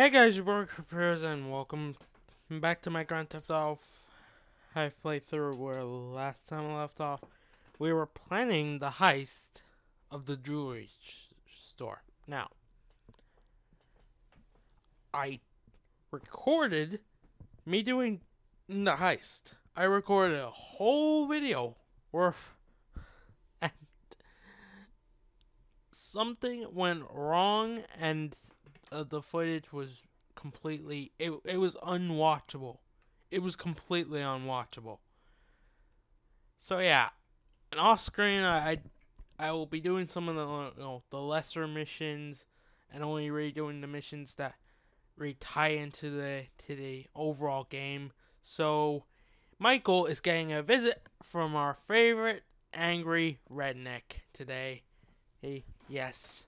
Hey guys, your boy Prepares and welcome back to my Grand Theft Auto 5 playthrough where last time I left off we were planning the heist of the jewelry store. Now, I recorded me doing the heist. I recorded a whole video worth and something went wrong and uh, the footage was completely it, it was unwatchable. It was completely unwatchable. So yeah. And off screen I, I I will be doing some of the you know, the lesser missions and only redoing the missions that really tie into the to the overall game. So Michael is getting a visit from our favorite angry redneck today. Hey yes.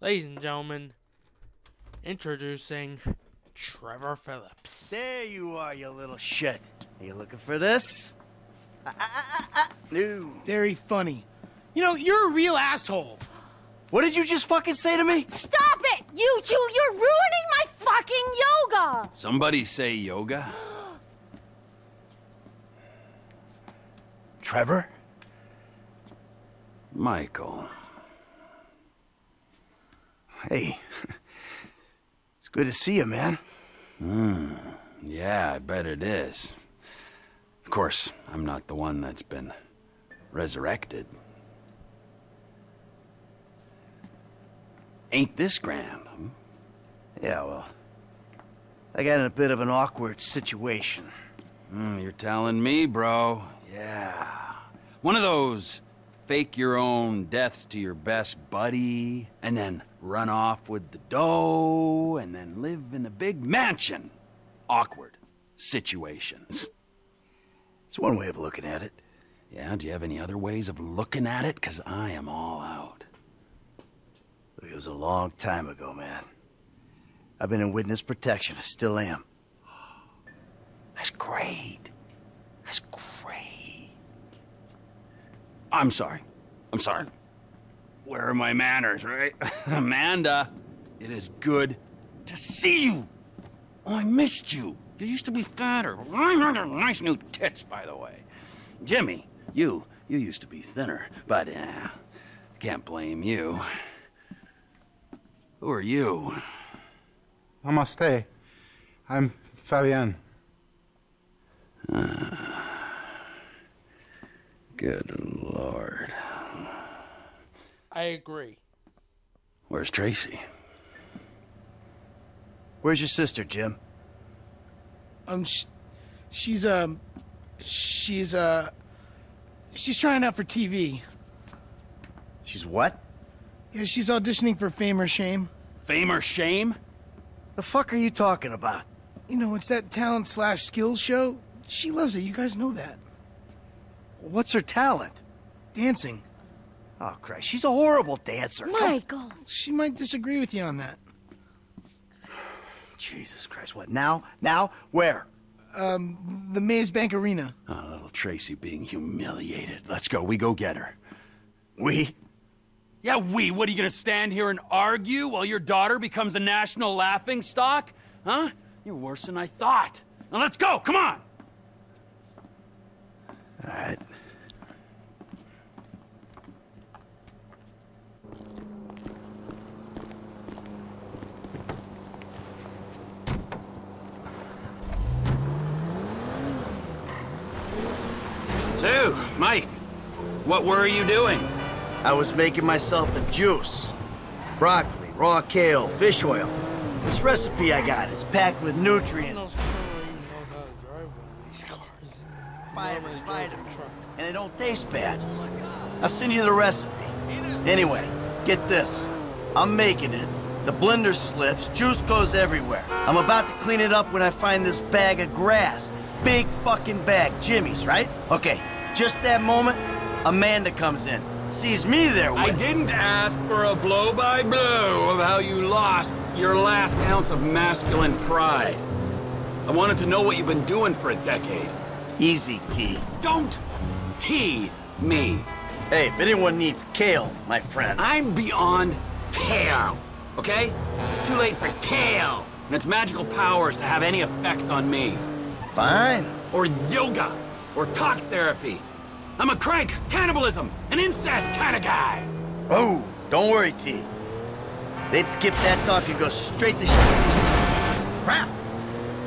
Ladies and gentlemen Introducing Trevor Phillips. There you are, you little shit. Are you looking for this? Ah, ah, ah, ah, no. Very funny. You know, you're a real asshole. What did you just fucking say to me? Stop it! You two, you're ruining my fucking yoga! Somebody say yoga? Trevor? Michael. Hey. Good to see you, man. Hmm. Yeah, I bet it is. Of course, I'm not the one that's been resurrected. Ain't this grand, hmm? Yeah, well, I got in a bit of an awkward situation. Mm, you're telling me, bro. Yeah. One of those fake your own deaths to your best buddy, and then run off with the dough, and then live in a big mansion. Awkward situations. It's one way of looking at it. Yeah, do you have any other ways of looking at it? Because I am all out. It was a long time ago, man. I've been in witness protection. I still am. That's great. That's great. I'm sorry. I'm sorry. Where are my manners, right? Amanda, it is good to see you. Oh, I missed you. You used to be fatter. Nice new tits, by the way. Jimmy, you, you used to be thinner, but uh, can't blame you. Who are you? Namaste. I'm Fabian. Uh, good lord. I agree. Where's Tracy? Where's your sister, Jim? Um, sh she's um, she's uh, she's trying out for TV. She's what? Yeah, she's auditioning for Fame or Shame. Fame or shame? The fuck are you talking about? You know, it's that talent slash skills show. She loves it. You guys know that. What's her talent? Dancing. Oh, Christ. She's a horrible dancer. Michael. She might disagree with you on that. Jesus Christ. What, now? Now? Where? Um, the Maze Bank Arena. Oh, little Tracy being humiliated. Let's go. We go get her. We? Yeah, we. What, are you gonna stand here and argue while your daughter becomes a national laughing stock? Huh? You're worse than I thought. Now let's go. Come on. All right. So, Mike, what were you doing? I was making myself a juice. Broccoli, raw kale, fish oil. This recipe I got is packed with nutrients, and it don't taste bad. I'll send you the recipe. Anyway, get this. I'm making it. The blender slips, juice goes everywhere. I'm about to clean it up when I find this bag of grass. Big fucking bag, Jimmy's, right? Okay, just that moment, Amanda comes in. Sees me there with I didn't ask for a blow-by-blow of how you lost your last ounce of masculine pride. I wanted to know what you've been doing for a decade. Easy, T. Don't tea me. Hey, if anyone needs kale, my friend. I'm beyond kale, okay? It's too late for kale. and its magical powers to have any effect on me. Fine. Or yoga, or talk therapy. I'm a crank, cannibalism, an incest kind of guy. Oh, don't worry, T. They'd skip that talk and go straight to shock. Crap!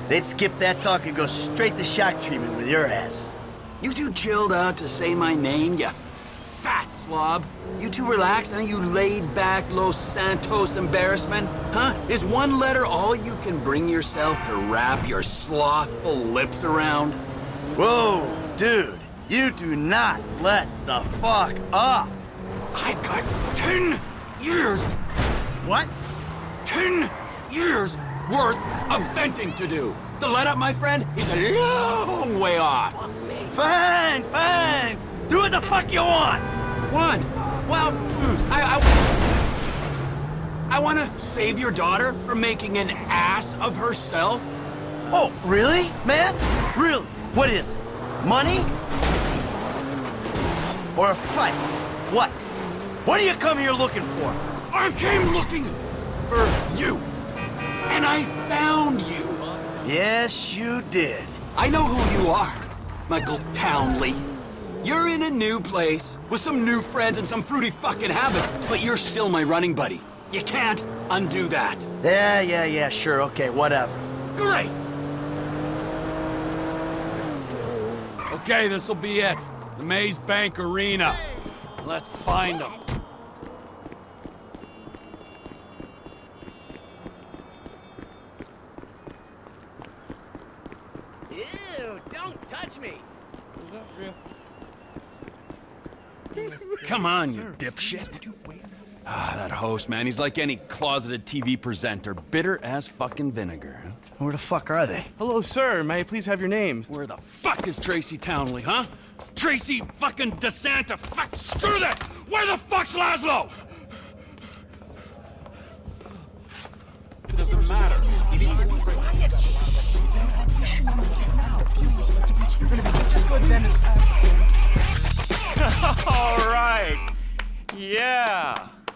They'd skip that talk and go straight to shock treatment with your ass. You too chilled out to say my name, you fat slob? You too relaxed and you laid back Los Santos embarrassment? Huh? Is one letter all you can bring yourself to wrap your slothful lips around? Whoa, dude. You do not let the fuck up. I got ten years, What? ten years worth of venting to do. The let up, my friend, is a long way off. Fuck me. Fine, fine. Do what the fuck you want. What? Well, hmm, I, I, I want to save your daughter from making an ass of herself. Oh, really, man? Really? What is it? Money? Or a fight? What? What do you come here looking for? I came looking for you, and I found you. Yes, you did. I know who you are, Michael Townley. You're in a new place with some new friends and some fruity fucking habits, but you're still my running buddy. You can't undo that. Yeah, yeah, yeah, sure, okay, whatever. Great. Okay, this'll be it. The Maze Bank Arena. Let's find them. Ew, don't touch me. Is that real? Come on, you dipshit. Ah, that host, man. He's like any closeted TV presenter. Bitter as fucking vinegar. huh? Where the fuck are they? Hello, sir. May I please have your name? Where the fuck is Tracy Townley, huh? Tracy fucking DeSanta. Fuck, screw that! Where the fuck's Lazlow? It doesn't matter. All right. Yeah.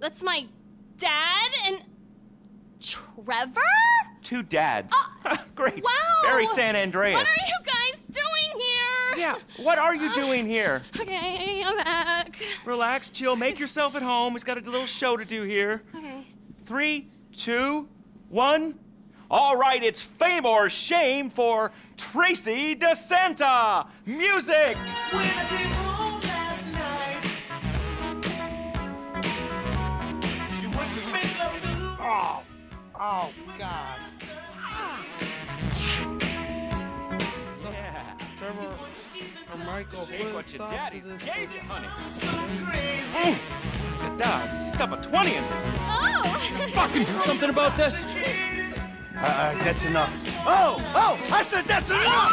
That's my dad and Trevor? Two dads. Uh, Great. Wow. Very San Andreas. What are you guys doing here? Yeah. What are you uh, doing here? Okay, I'm back. Relax, chill, make yourself at home. He's got a little show to do here. Okay. Three, two, one. All right, it's fame or shame for Tracy DeSanta. Music. Oh God. So, Yeah. Trevor or Michael, Take put a what your stop to daddy this. gave you, honey. Ooh, look at that. Stuff a 20 in this. Oh! Fucking do something about this. Uh, that's enough. Oh, oh, I said that's enough!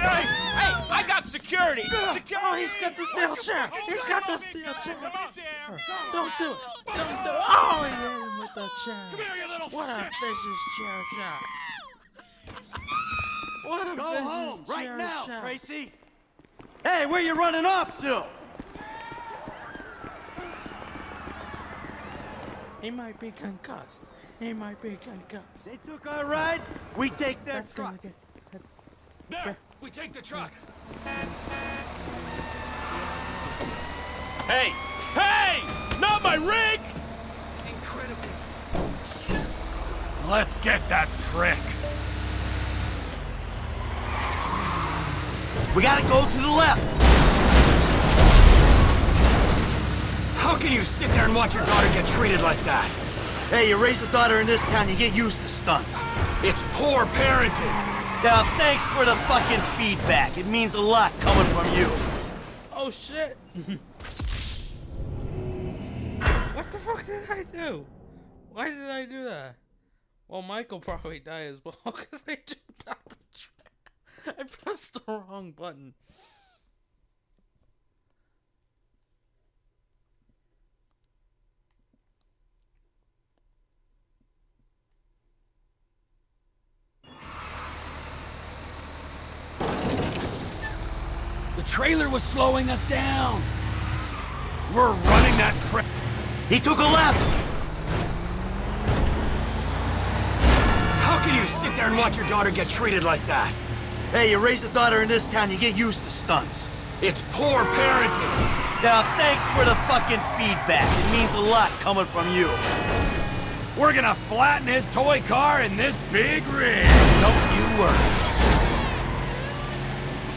Hey, hey, I got security. Security. Oh, he's got the steel chair. He's got the steel chair. Come out there. Don't do it. Don't do it. Oh, he hit him with the chair. Come here, you little What a vicious chair shot. What a Go vicious home right now, shot. Tracy. Hey, where you running off to? He might be concussed. He might be concussed. They took our ride. We take their That's gonna truck. get. There, we take the truck. Hey! Hey! Not my rig! Let's get that prick. We gotta go to the left. How can you sit there and watch your daughter get treated like that? Hey, you raise a daughter in this town, you get used to stunts. It's poor parenting. Now, thanks for the fucking feedback. It means a lot coming from you. Oh shit! what the fuck did I do? Why did I do that? Well, Michael probably died as well because I jumped out the track. I pressed the wrong button. The trailer was slowing us down. We're running that crap. He took a left. How can you sit there and watch your daughter get treated like that? Hey, you raise a daughter in this town, you get used to stunts. It's poor parenting. Now, thanks for the fucking feedback. It means a lot coming from you. We're gonna flatten his toy car in this big rig. Don't you worry.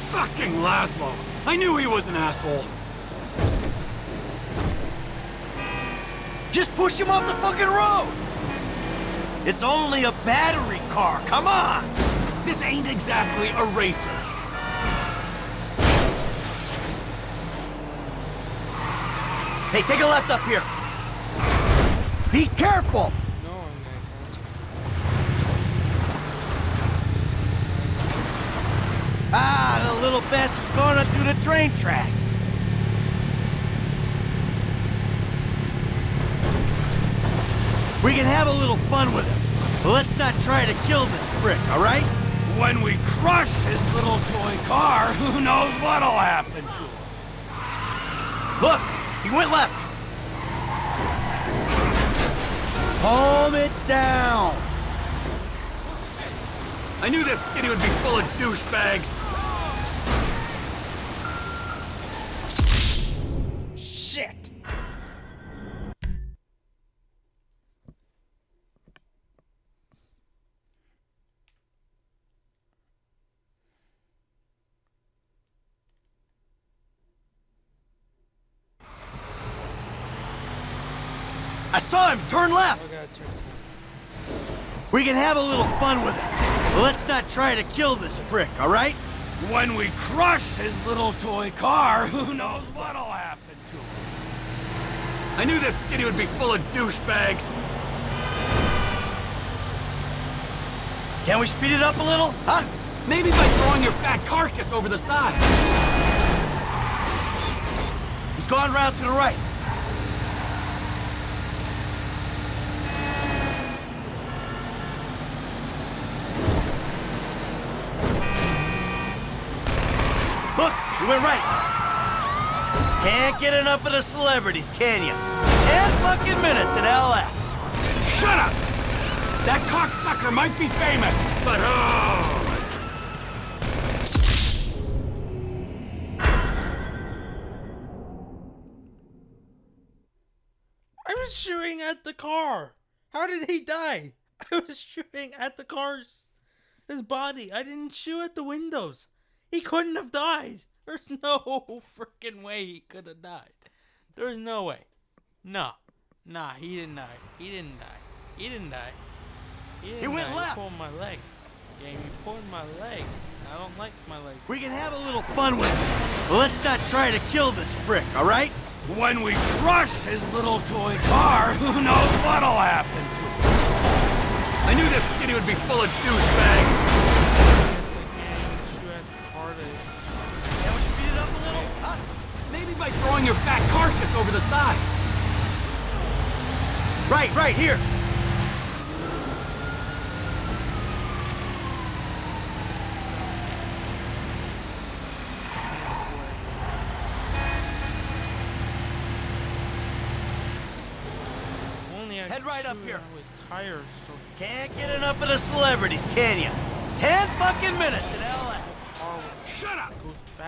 Fucking Lazlow. I knew he was an asshole. Just push him off the fucking road. It's only a battery car. Come on. This ain't exactly a racer. Hey, take a left up here. Be careful. Ah, the little bastard's going onto the train tracks. We can have a little fun with him, but let's not try to kill this prick, all right? When we crush his little toy car, who knows what'll happen to him? Look, he went left. Calm it down. I knew this city would be full of douchebags. We can have a little fun with it, let's not try to kill this prick, all right? When we crush his little toy car, who knows what'll happen to him? I knew this city would be full of douchebags. Can we speed it up a little? Huh? Maybe by throwing your fat carcass over the side. He's gone round to the right. Look, he went right. Can't get enough of the celebrities, can you? Ten fucking minutes in LS. Shut up! That cocksucker might be famous, but oh! I was shooting at the car. How did he die? I was shooting at the car's his body. I didn't shoot at the windows. He couldn't have died. There's no freaking way he could have died. There's no way. No. Nah, he didn't die. He didn't die. He didn't die. He, didn't went die. left. He pulled my leg. Game, you pulled my leg. I don't like my leg. We can have a little fun with it, but let's not try to kill this prick, all right? When we crush his little toy car, who knows what'll happen to him? I knew this city would be full of douchebags. By throwing your fat carcass over the side. Right, right, here. Head right up here. at His tires, so Can't get enough of the celebrities, can you? Ten fucking minutes in LS. the Shut up!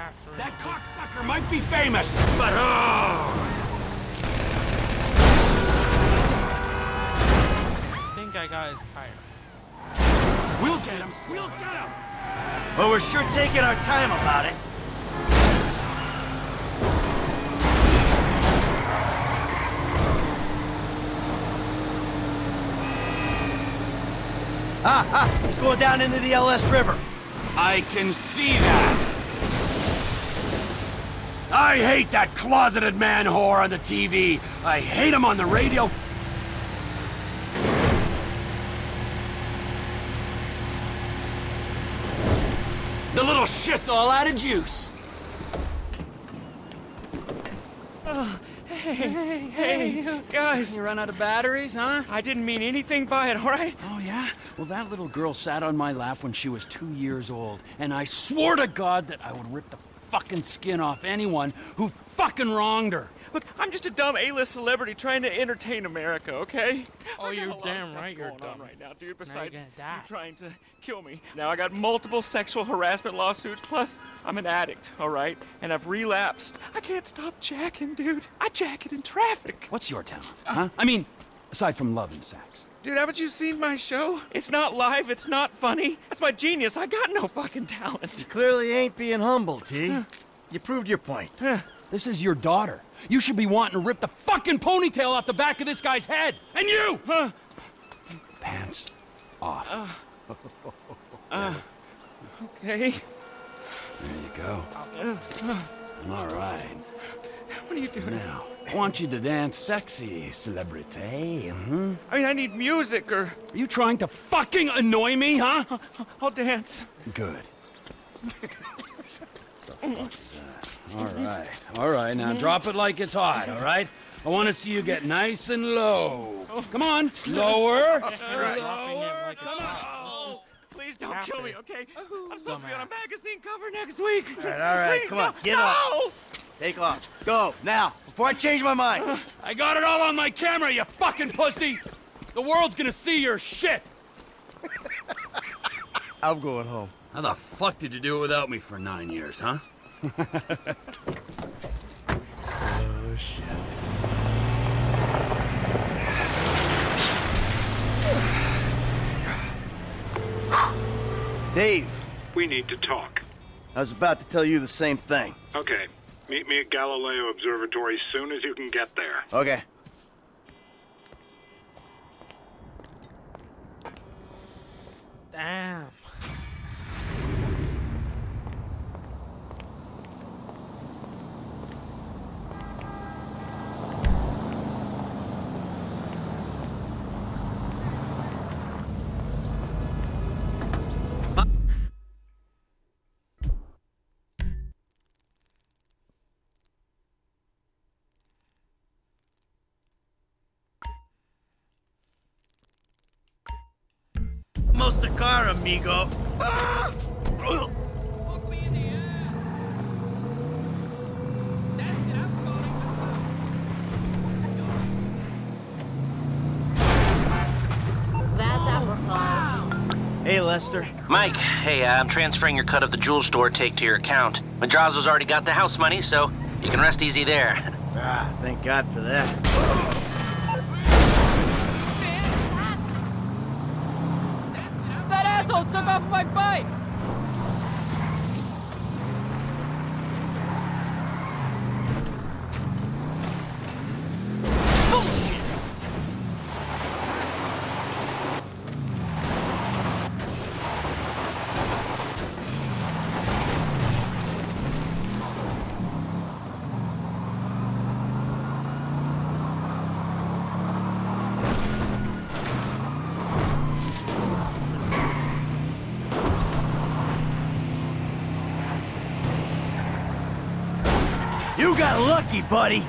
Go That quicker. cocksucker might be famous, but oh! I think I got his tire. We'll get him! We'll get him! Well, we're sure taking our time about it. Ah, ah, he's going down into the LS River. I can see that. I hate that closeted man whore on the TV. I hate him on the radio. The little shit's all out of juice. Oh, hey, hey, hey, hey, guys. You run out of batteries, huh? I didn't mean anything by it, all right? Oh, yeah? Well, that little girl sat on my lap when she was two years old, and I swore to God that I would rip the fucking skin off anyone who fucking wronged her. Look, I'm just a dumb A-list celebrity trying to entertain America, okay? Oh, you're a lot of damn right you're going on dumb. right now, dude. Besides gonna you die. trying to kill me. Now I got multiple sexual harassment lawsuits. Plus, I'm an addict, all right? And I've relapsed. I can't stop jacking, dude. I jack it in traffic. What's your talent, huh? I mean, aside from love and sex. Dude, haven't you seen my show? It's not live. It's not funny. That's my genius. I got no fucking talent. You clearly ain't being humble, T. You proved your point. This is your daughter. You should be wanting to rip the fucking ponytail off the back of this guy's head. And you! Huh? Pants off. Uh. Uh. Okay. There you go. I'm all right. What are you doing? Now, I want you to dance sexy, celebrity. Hmm? I mean, I need music or Are you trying to fucking annoy me, huh? I'll dance. Good. the fuck is that? All right, all right. Now drop it like it's hot, all right? I want to see you get nice and low. Come on, lower. Dropping lower. like Come on. just Please don't Tap kill me, okay? I'm supposed to be on a magazine cover next week. All right, all right, Please, come on, no, get no! Up. Take off. Go, now, before I change my mind. Uh, I got it all on my camera, you fucking pussy. The world's gonna see your shit. I'm going home. How the fuck did you do it without me for nine years, huh? Oh, shit. Dave, We need to talk. I was about to tell you the same thing. Okay. Meet me at Galileo Observatory as soon as you can get there. Okay. Damn. Most the car, amigo. Ah! Hey, Lester. Mike, hey, uh, I'm transferring your cut of the jewel store take to your account. Madrazo's already got the house money, so you can rest easy there. Ah, thank God for that. Took off my bike! You got lucky, buddy.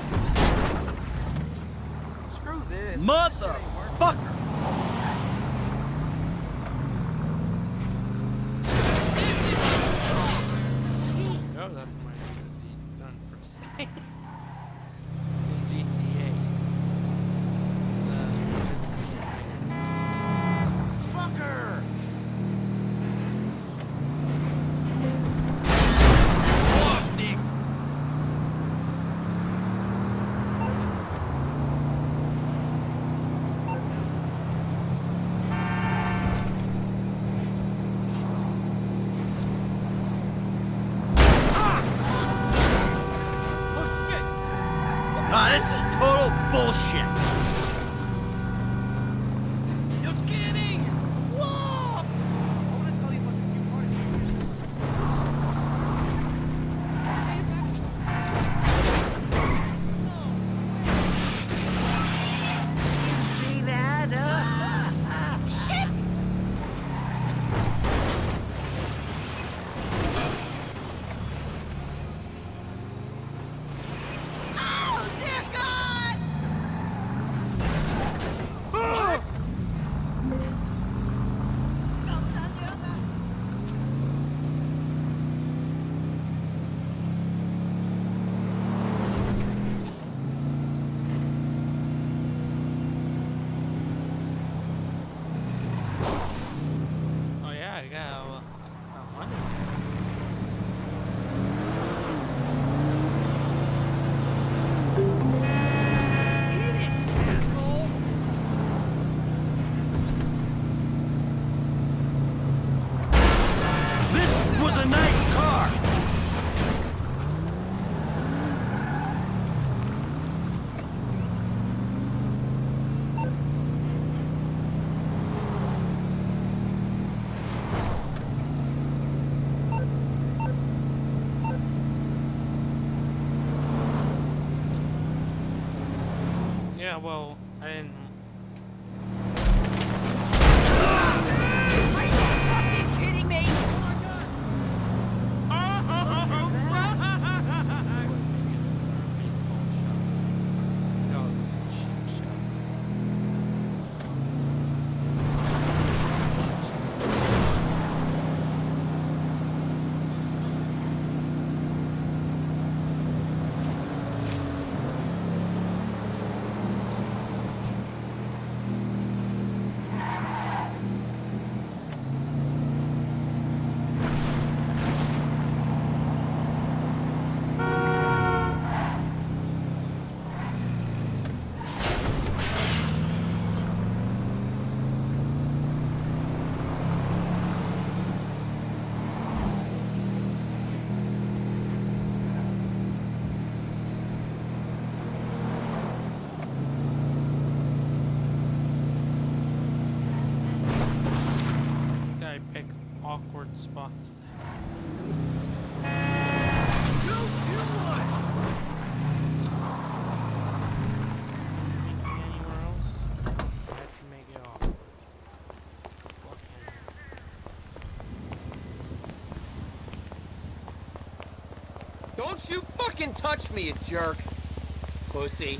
I didn't. kidding me? No, it was a cheap shot. This guy picks awkward spots. to Make me anywhere else? I have to make it off. Fuck him. Don't you fucking touch me, you jerk. Pussy.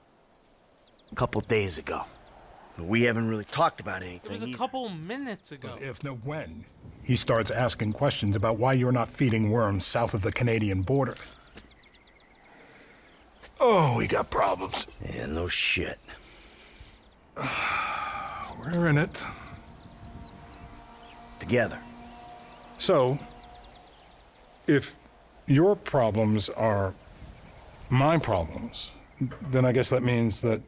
A couple days ago. But we haven't really talked about anything. It was a either. couple minutes ago. If no when, he starts asking questions about why you're not feeding worms south of the Canadian border. Oh, we got problems. Yeah, no shit. We're in it. Together. So, if your problems are my problems, then I guess that means that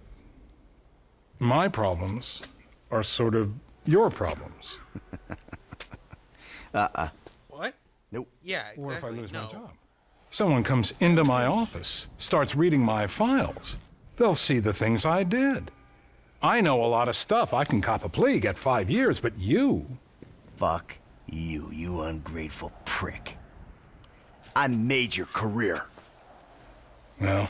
my problems are sort of your problems. Uh-uh. What? Nope. Yeah, exactly. Or if I lose no. my job. Someone comes into my office, starts reading my files. They'll see the things I did. I know a lot of stuff. I can cop a plea, get five years, but you. Fuck you, you ungrateful prick. I made your career. Well,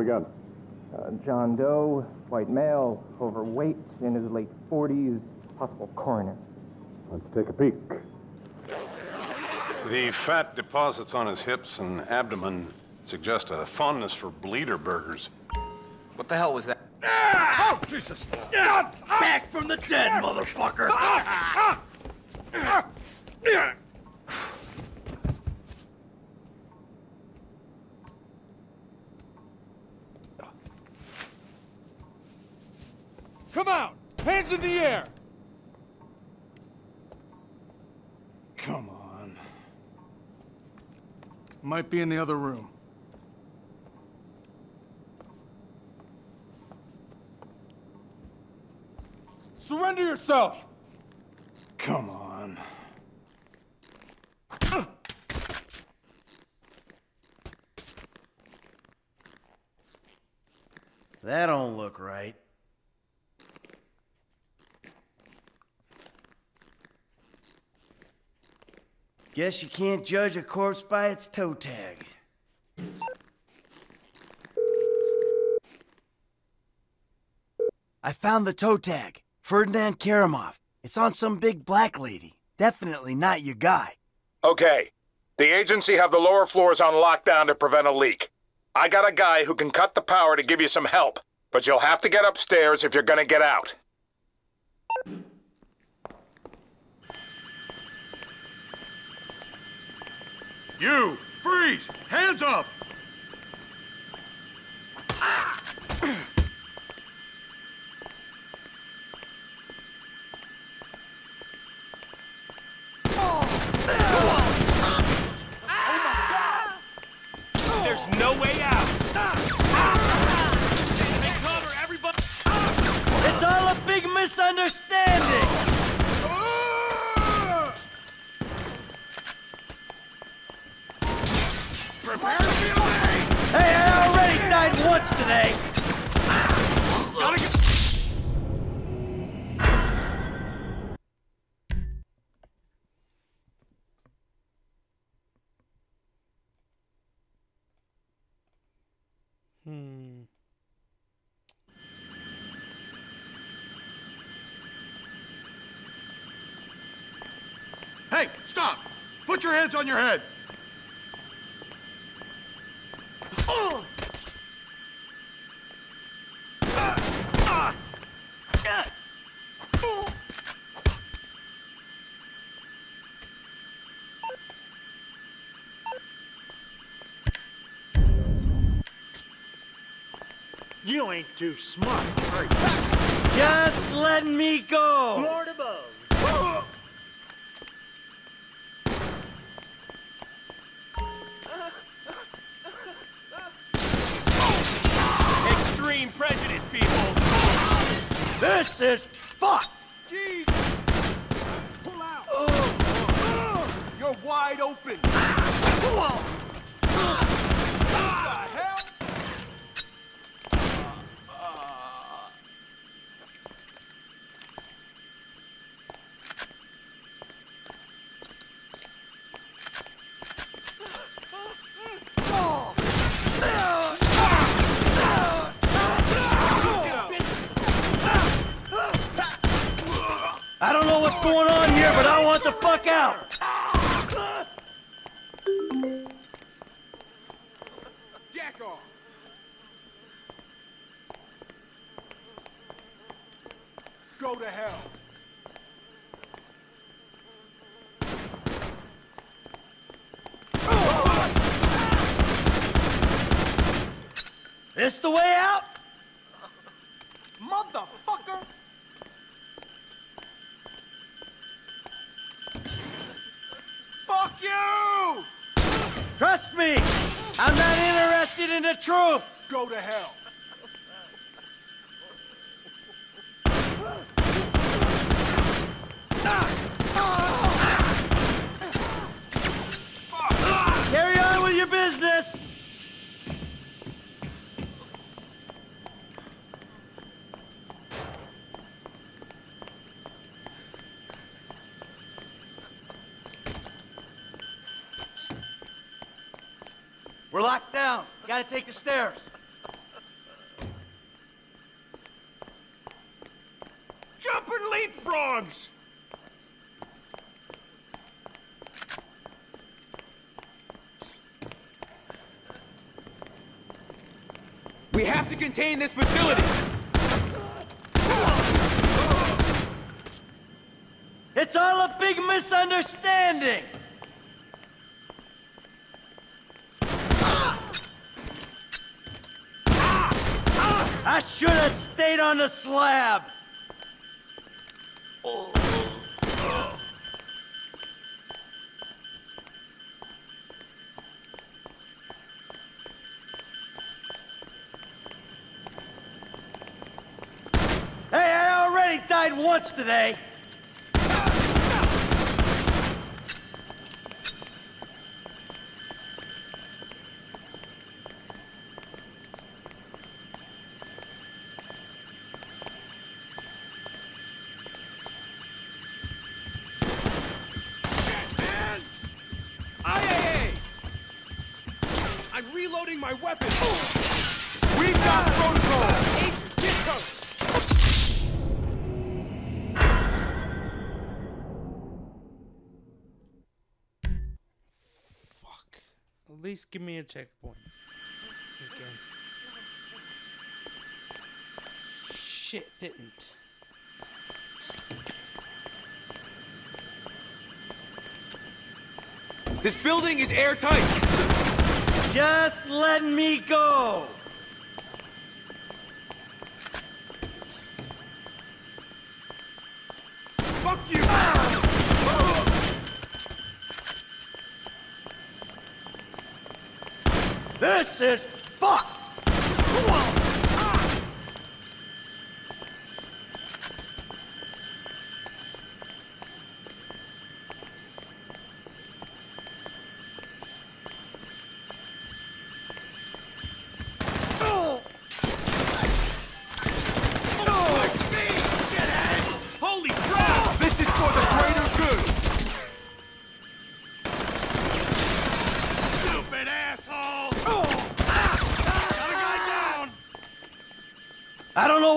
we got? Uh, John Doe, white male, overweight, in his late 40s, possible coroner. Let's take a peek. The fat deposits on his hips and abdomen suggest a fondness for bleeder burgers. What the hell was that? Oh, Jesus! Ah! Back from the dead, motherfucker! Come out! Hands in the air! Come on. Might be in the other room. Surrender yourself! Come on. That don't look right. Guess you can't judge a corpse by its toe tag. I found the toe tag. Ferdinand Kerimov. It's on some big black lady. Definitely not your guy. Okay. The agency have the lower floors on lockdown to prevent a leak. I got a guy who can cut the power to give you some help, but you'll have to get upstairs if you're gonna get out. You! Freeze! Hands up! There's no way out! It's all a big misunderstanding! Hands on your head! You ain't too smart, are you? Just let me go! Lord This is fucked! Jeez! Pull out! You're wide open! Ah! What going on here, but I want the fuck out! Jack off! Go to hell! This the way out? Trust me! I'm not interested in the truth! Go to hell! Take the stairs. Jumping leapfrogs! We have to contain this facility! It's all a big misunderstanding! Should have stayed on the slab! Hey, I already died once today! At least give me a checkpoint. Again. Shit, didn't. This building is airtight! Just let me go! Fuck you! This is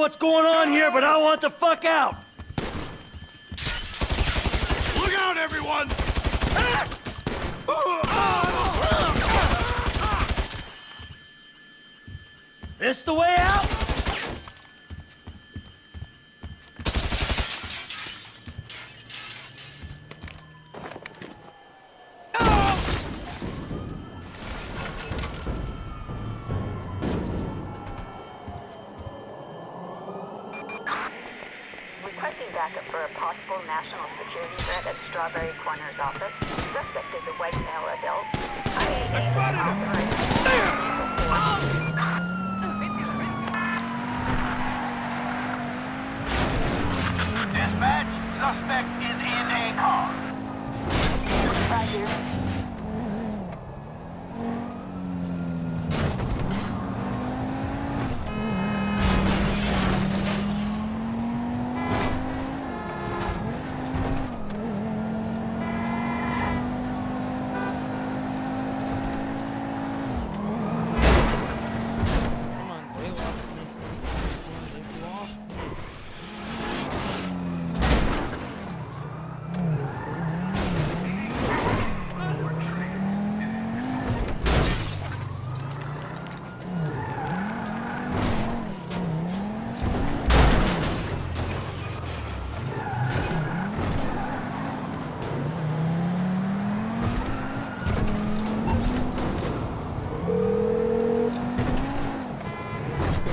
what's going on here, but I want the fuck out! Suspect is in a car. Right here.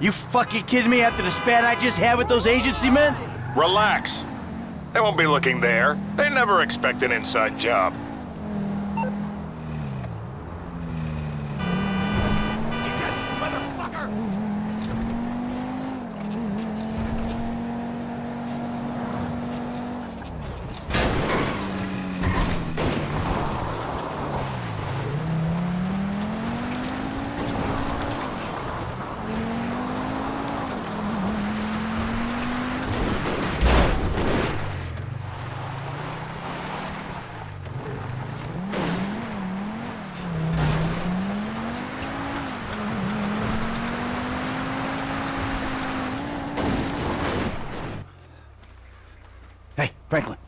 You fucking kidding me after the spat I just had with those agency men? Relax. They won't be looking there. They never expect an inside job. Hey, Franklin.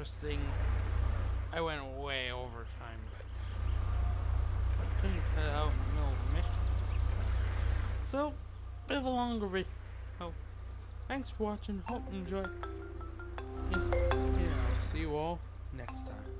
interesting. I went way over time, but I couldn't cut out in the middle of the mission. So, bit of a longer video. Oh, thanks for watching. Hope you enjoyed. Yeah, I'll see you all next time.